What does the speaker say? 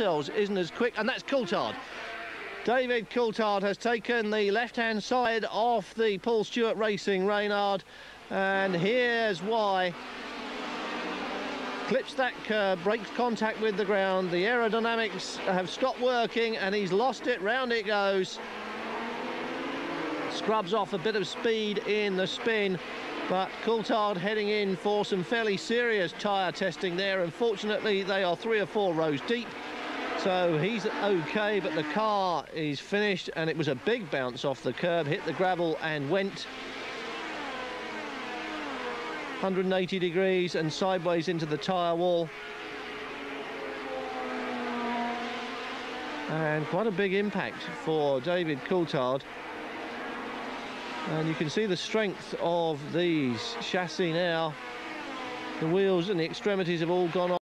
isn't as quick, and that's Coulthard. David Coulthard has taken the left-hand side off the Paul Stewart Racing Reynard, and here's why. Clips that curb, breaks contact with the ground, the aerodynamics have stopped working, and he's lost it, round it goes. Scrubs off a bit of speed in the spin, but Coulthard heading in for some fairly serious tyre testing there. Unfortunately, they are three or four rows deep. So he's okay, but the car is finished and it was a big bounce off the curb, hit the gravel and went 180 degrees and sideways into the tyre wall. And quite a big impact for David Coulthard. And you can see the strength of these chassis now. The wheels and the extremities have all gone off.